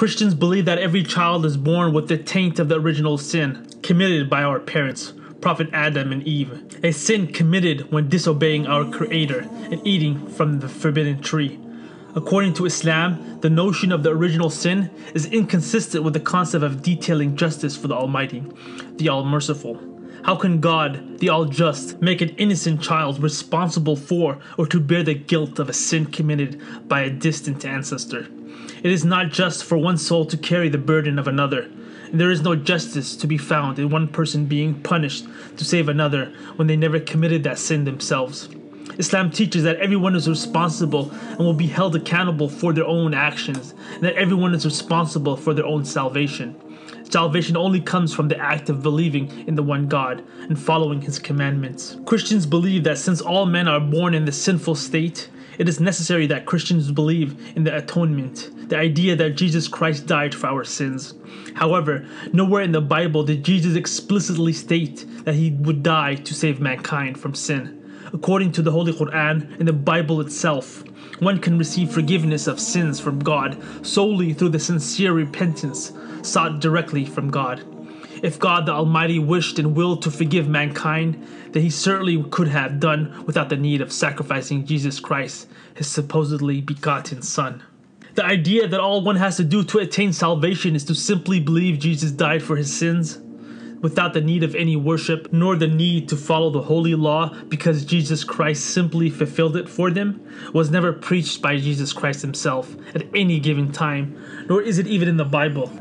Christians believe that every child is born with the taint of the original sin committed by our parents, Prophet Adam and Eve, a sin committed when disobeying our Creator and eating from the forbidden tree. According to Islam, the notion of the original sin is inconsistent with the concept of detailing justice for the Almighty, the All Merciful. How can God, the All Just, make an innocent child responsible for or to bear the guilt of a sin committed by a distant ancestor? It is not just for one soul to carry the burden of another. And there is no justice to be found in one person being punished to save another when they never committed that sin themselves. Islam teaches that everyone is responsible and will be held accountable for their own actions, and that everyone is responsible for their own salvation. Salvation only comes from the act of believing in the one God and following his commandments. Christians believe that since all men are born in the sinful state, it is necessary that Christians believe in the atonement, the idea that Jesus Christ died for our sins. However, nowhere in the Bible did Jesus explicitly state that he would die to save mankind from sin. According to the Holy Quran and the Bible itself, one can receive forgiveness of sins from God solely through the sincere repentance sought directly from God. If God the Almighty wished and willed to forgive mankind, then he certainly could have done without the need of sacrificing Jesus Christ, his supposedly begotten Son. The idea that all one has to do to attain salvation is to simply believe Jesus died for his sins, without the need of any worship, nor the need to follow the holy law because Jesus Christ simply fulfilled it for them, was never preached by Jesus Christ himself at any given time, nor is it even in the Bible.